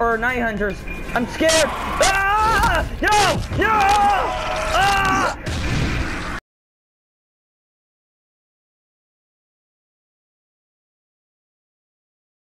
or night hunters. I'm scared. Ah! No! No!